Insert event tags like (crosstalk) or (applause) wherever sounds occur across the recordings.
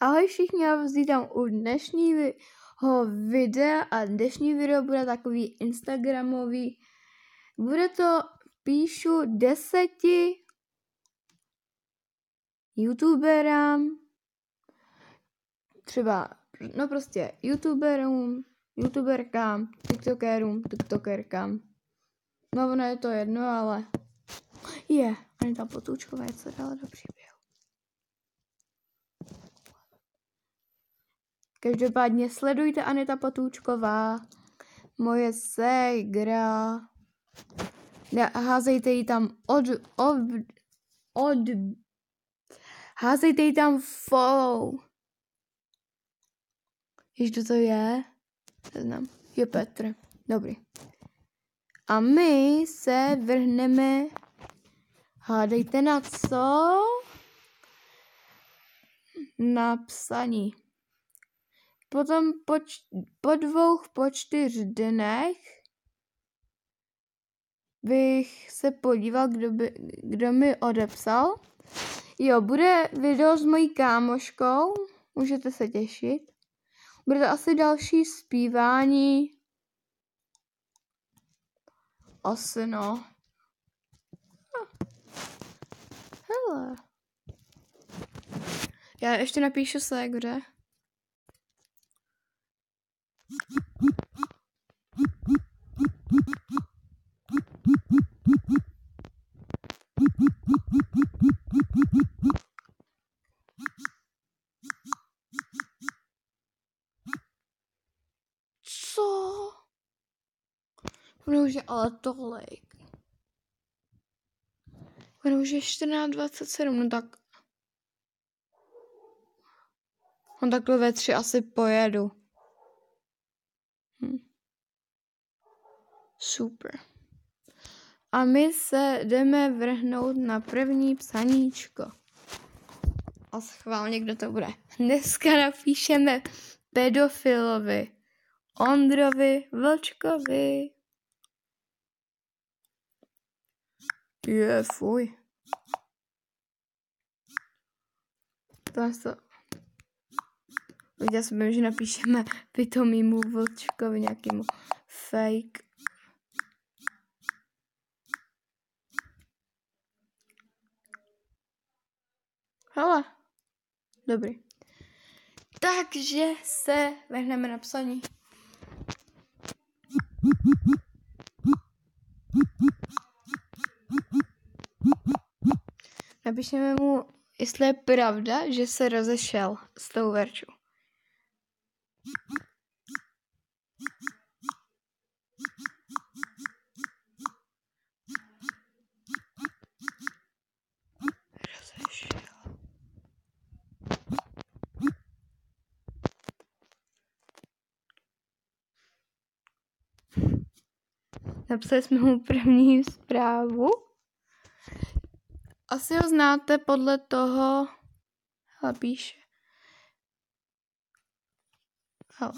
Ahoj všichni, já vás vítám u dnešního videa a dnešní video bude takový instagramový. Bude to, píšu deseti youtuberám, třeba, no prostě youtuberům, youtuberkám, tiktokerům, tiktokerkám. No ono je to jedno, ale je, Anita Potůčková je co dala do příběhu. Každopádně sledujte Anita Potůčková, moje ségra. Házejte ji tam od, od, od, házejte ji tam follow. Víš, kdo to je? Neznám. Je Petr. Dobrý. A my se vrhneme, hádejte na co? Na psaní. Potom po, po dvou, po čtyř dnech bych se podíval, kdo, by, kdo mi odepsal. Jo, bude video s mojí kámoškou, můžete se těšit. Bude to asi další zpívání. Asi no. Hele. Já ještě napíšu se, kde. Co? Ono už je ale tolik. Ono už je 14.27, no tak... No tak to ve tři asi pojedu. Super. A my se jdeme vrhnout na první psaníčko. A schválně, kdo to bude. Dneska napíšeme pedofilovi. Ondrovi Vlčkovi. Je, fuj. To je to... Viděl jsem, že napíšeme pitomýmu Vlčkovi nějakému fake. Hele, dobrý. Takže se vrhneme na psaní. Napíšeme mu, jestli je pravda, že se rozešel s tou Verčou. Napsali jsme mu první zprávu. Asi ho znáte podle toho, hele, píše. Hele.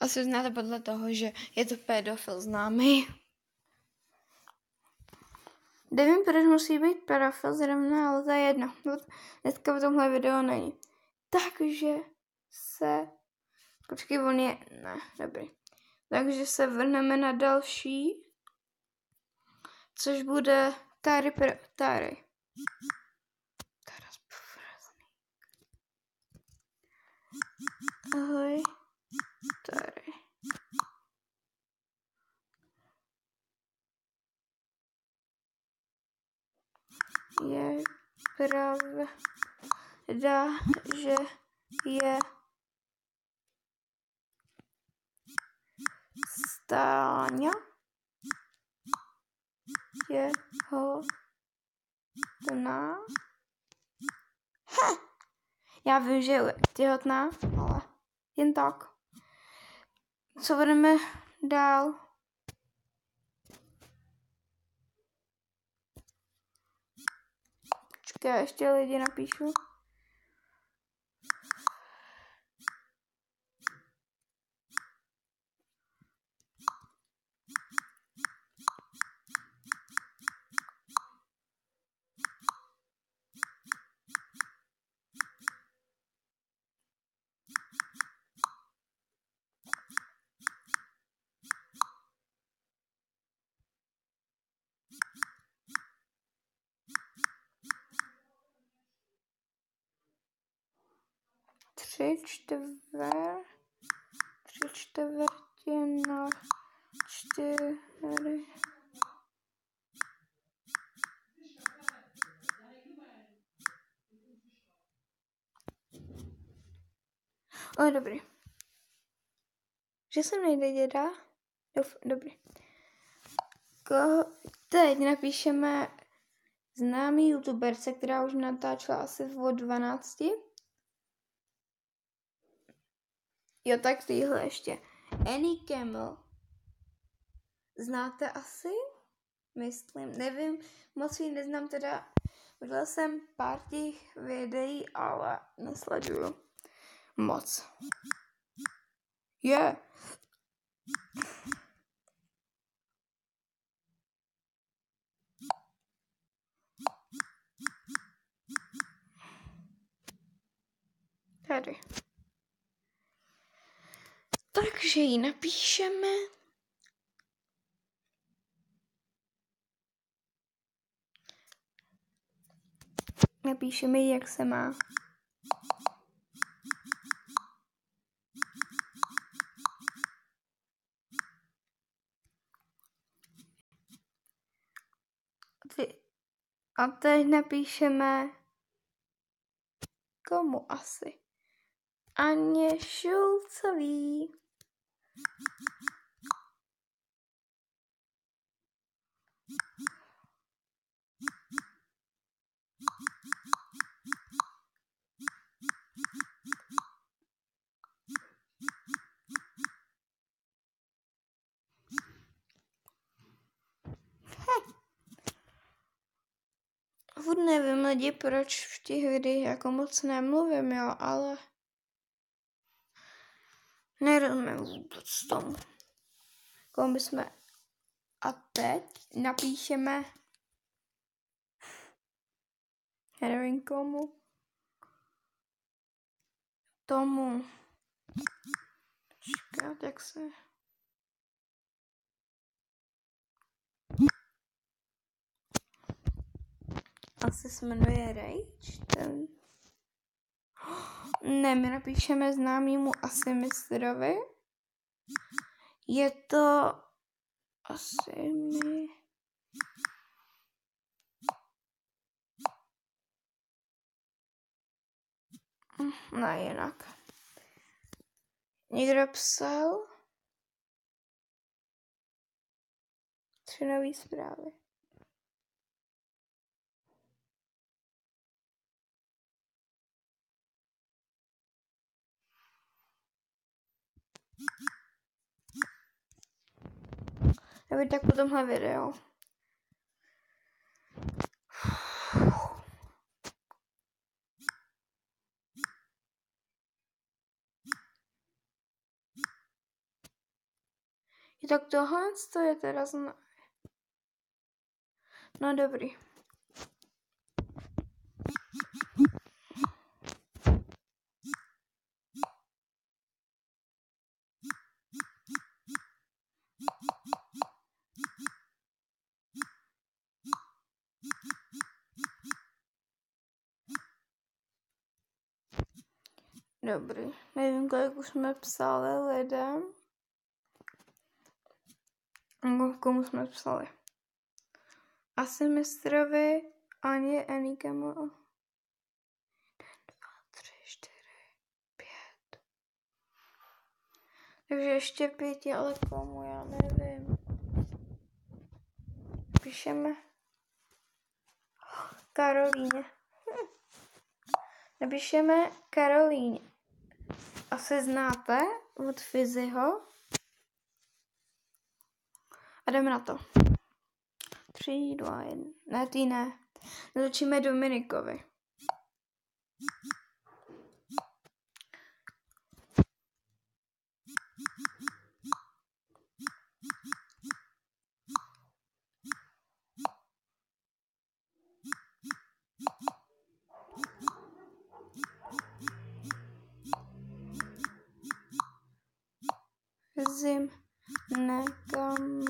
Asi ho znáte podle toho, že je to pedofil známý. Nevím, proč musí být pedofil zrovna, ale to je jedno. Dneska v tomhle videu není. Takže se... Počkej, on je... Ne, dobrý. Takže se vrhneme na další, což bude Tary pr- Tary. Ahoj. Tary. Je pravda, že je Stáňa jeho dna. He! Já vím, že je těhotná, ale jen tak. Co budeme dál? Počkej, ještě lidi napíšu. Tři čtvr, tři čtvrtě na čtyři. O, dobrý. Že jsem nejde děda? Douf, dobrý. Ko, teď napíšeme známý youtuberce, která už natáčela asi od 12. Jo, tak tyhle ještě. Annie Camel. Znáte asi? Myslím, nevím, moc ji neznám teda. Viděla jsem pár těch videí, ale nesleduju moc. Je. Yeah. Tady. Takže ji napíšeme. Napíšeme ji, jak se má. A teď napíšeme komu asi. Aně Šulcový. Furt nevím lidi, proč v těch videích jako moc nemluvím, jo, ale nerozumím vůbec tomu. Komu jsme a teď napíšeme nevím komu tomu Počkat, jak se asi se jmenuje Rage, ten... Ne, my napíšeme známýmu asi mistrovi. Je to asi mi... Ne, jinak. Někdo psal tři nové zprávy. Nebo tak po tomhle videu. I tak tohle to je teda zna... No dobrý. Dobrý. Nevím, kolik už jsme psali lidem. Komu jsme psali? Asi mistrovi, ani Enikemu. Jeden, dva, tři, čtyři, pět. Takže ještě pěti, ale komu, já nevím. Píšeme Karolíně. (laughs) Napíšeme Karolíně asi znáte od Fiziho. A jdeme na to. Tři, dva, jedna. Ne, ty ne. Začíme Dominikovi. svým nekamarádíte.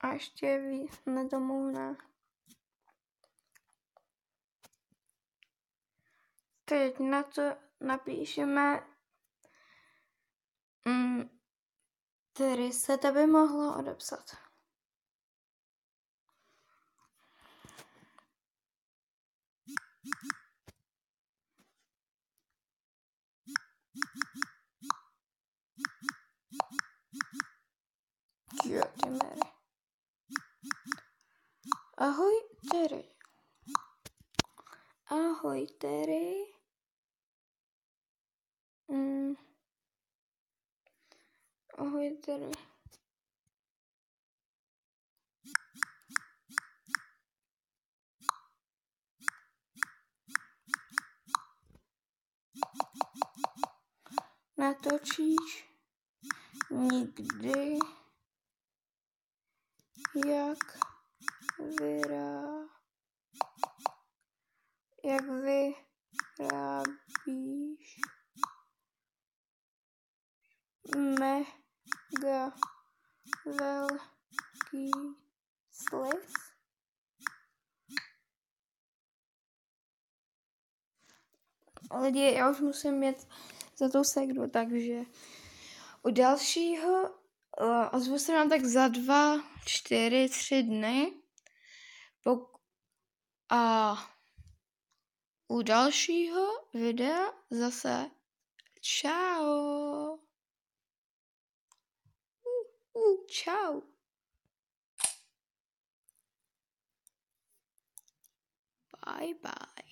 A ještě nedomluvná. Teď na to napíšeme, mm, který se to by mohlo odepsat. Ahoj, Terry. Ahoj, Terry. Mm. Ahoj, Terry. Natočíš nikdy, jak vyrá, jak vyrábíš mega velký sliz. Lidi, já už musím jet za tou segru, takže u dalšího uh, ozvu se nám tak za dva, čtyři, tři dny. Pok- a u dalšího videa zase čau. Uh, uh, čau. Bye bye.